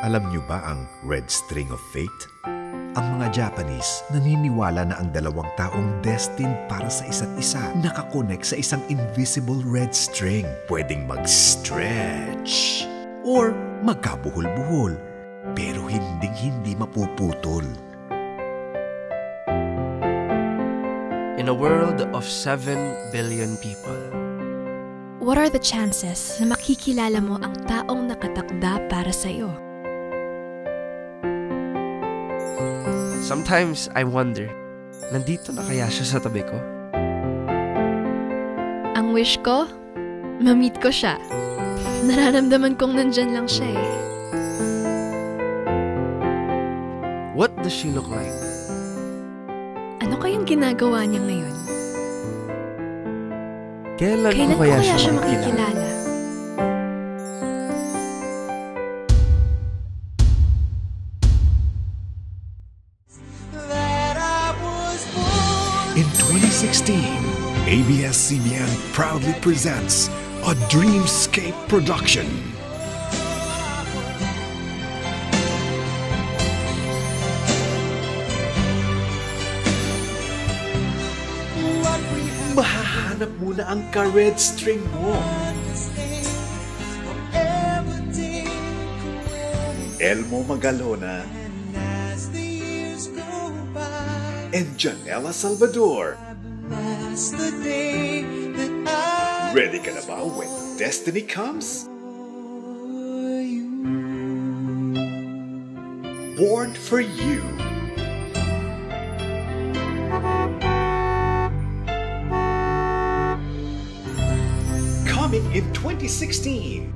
Alam niyo ba ang red string of fate? Ang mga Japanese naniniwala na ang dalawang taong destined para sa isa't isa nakakonek sa isang invisible red string. Pwedeng mag-stretch or magkabuhol-buhol pero hinding-hindi mapuputol. In a world of 7 billion people, What are the chances na makikilala mo ang taong nakatakda para sa'yo? Sometimes I wonder, nandito na kaya siya sa tabi ko? Ang wish ko, ma-meet ko siya. Nararamdaman kong nandyan lang siya eh. What does she look like? Ano kayang ginagawa niya ngayon? Kailan, Kailan ko kaya, ko kaya siya makikilala? 2016, ABS-CBN proudly presents a Dreamscape production. Mahahanap muna ang ka-red string mo. Elmo Magalona and Janela Salvador. Ready ka na when destiny comes? Born for you. Coming in 2016.